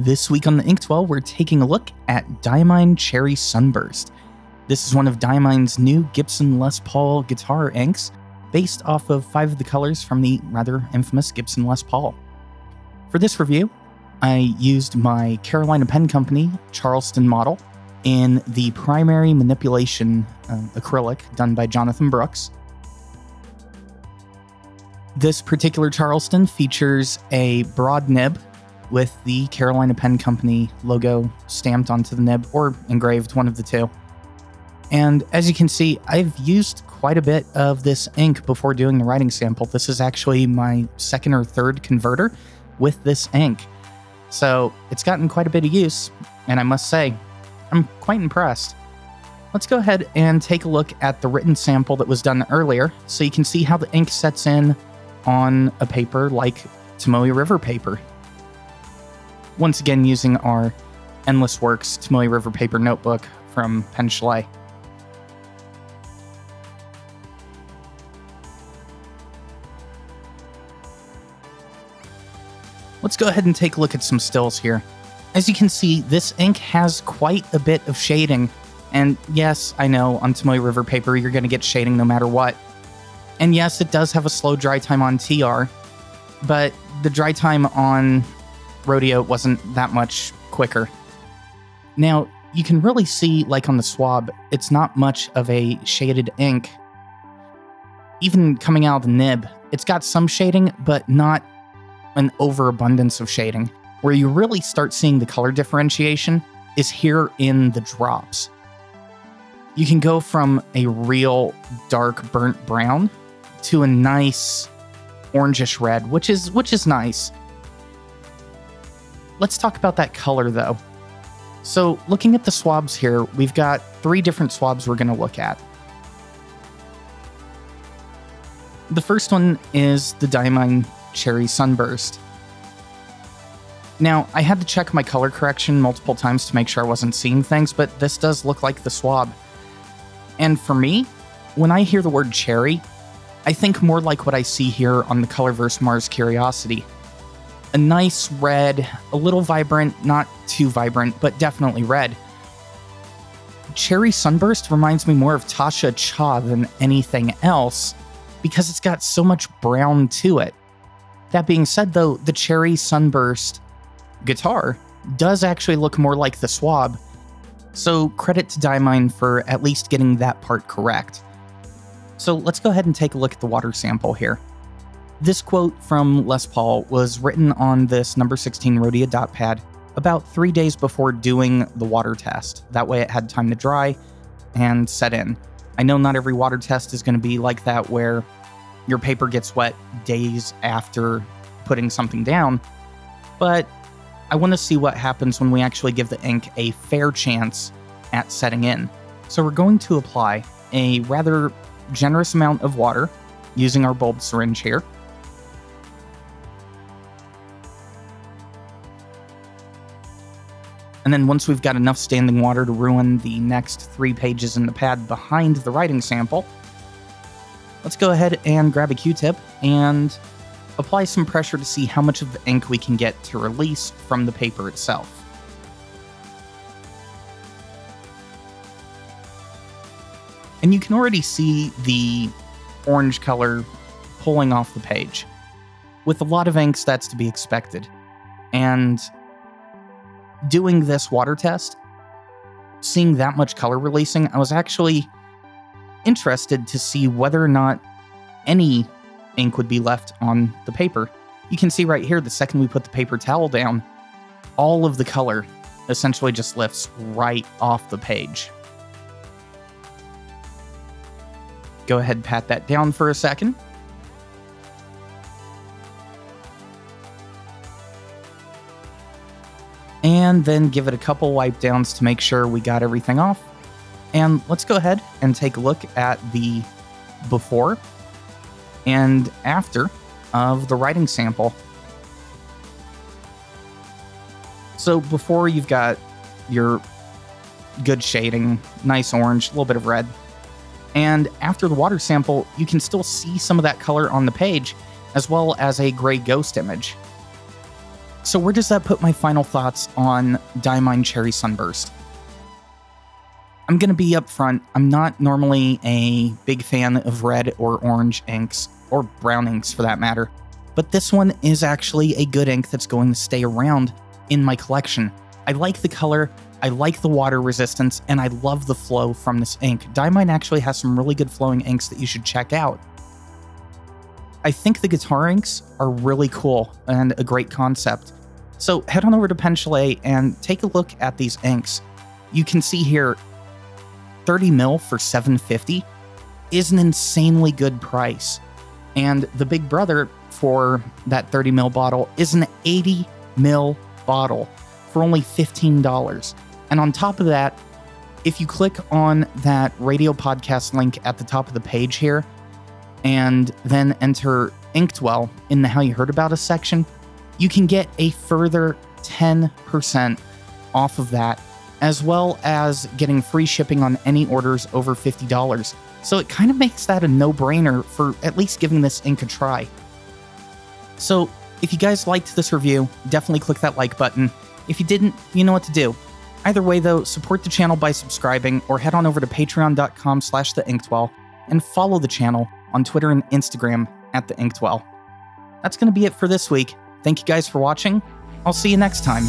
This week on the Inked Well, we're taking a look at Diamine Cherry Sunburst. This is one of Diamine's new Gibson Les Paul guitar inks, based off of five of the colors from the rather infamous Gibson Les Paul. For this review, I used my Carolina Pen Company Charleston model in the primary manipulation uh, acrylic done by Jonathan Brooks. This particular Charleston features a broad nib with the Carolina Pen Company logo stamped onto the nib or engraved, one of the two. And as you can see, I've used quite a bit of this ink before doing the writing sample. This is actually my second or third converter with this ink. So it's gotten quite a bit of use, and I must say, I'm quite impressed. Let's go ahead and take a look at the written sample that was done earlier so you can see how the ink sets in on a paper like Tomoe River paper. Once again, using our Endless Works Tomoe River paper notebook from Pen Chalet. Let's go ahead and take a look at some stills here. As you can see, this ink has quite a bit of shading. And yes, I know on Tomoe River paper, you're going to get shading no matter what. And yes, it does have a slow dry time on TR, but the dry time on Rhodia wasn't that much quicker. Now, you can really see, like on the swab, it's not much of a shaded ink. Even coming out of the nib, it's got some shading, but not an overabundance of shading. Where you really start seeing the color differentiation is here in the drops. You can go from a real dark burnt brown to a nice orangish red, which is which is nice. Let's talk about that color though. So, looking at the swabs here, we've got three different swabs we're going to look at. The first one is the Diamine Cherry Sunburst. Now, I had to check my color correction multiple times to make sure I wasn't seeing things, but this does look like the swab. And for me, when I hear the word cherry, I think more like what I see here on the Colorverse Mars Curiosity. A nice red, a little vibrant, not too vibrant, but definitely red. Cherry Sunburst reminds me more of Tasha Cha than anything else because it's got so much brown to it. That being said, though, the Cherry Sunburst guitar does actually look more like the swab, so credit to Diamine for at least getting that part correct. So let's go ahead and take a look at the water sample here. This quote from Les Paul was written on this number 16 Rhodia dot pad about three days before doing the water test. That way it had time to dry and set in. I know not every water test is going to be like that where your paper gets wet days after putting something down, but I want to see what happens when we actually give the ink a fair chance at setting in. So we're going to apply a rather generous amount of water using our bulb syringe here. And then once we've got enough standing water to ruin the next three pages in the pad behind the writing sample, let's go ahead and grab a Q-tip and apply some pressure to see how much of the ink we can get to release from the paper itself. And you can already see the orange color pulling off the page. With a lot of inks, that's to be expected. And doing this water test, seeing that much color releasing, I was actually interested to see whether or not any ink would be left on the paper. You can see right here, the second we put the paper towel down, all of the color essentially just lifts right off the page. Go ahead pat that down for a second. And then give it a couple wipe downs to make sure we got everything off. And let's go ahead and take a look at the before and after of the writing sample. So before you've got your good shading, nice orange, a little bit of red, and after the water sample, you can still see some of that color on the page, as well as a gray ghost image. So, where does that put my final thoughts on Diamine Cherry Sunburst? I'm going to be upfront. I'm not normally a big fan of red or orange inks, or brown inks for that matter, but this one is actually a good ink that's going to stay around in my collection. I like the color, I like the water resistance, and I love the flow from this ink. Diamine actually has some really good flowing inks that you should check out. I think the guitar inks are really cool and a great concept. So head on over to Pen Chalet and take a look at these inks. You can see here 30 mil for 750 is an insanely good price. And the big brother for that 30 mil bottle is an 80 mil bottle for only $15. And on top of that, if you click on that radio podcast link at the top of the page here and then enter Inked Well in the How You Heard About Us section, you can get a further 10% off of that, as well as getting free shipping on any orders over $50. So it kind of makes that a no brainer for at least giving this ink a try. So if you guys liked this review, definitely click that like button. If you didn't, you know what to do. Either way, though, support the channel by subscribing or head on over to patreon.com slash the inked well and follow the channel on Twitter and Instagram at the inked well. That's going to be it for this week. Thank you guys for watching. I'll see you next time.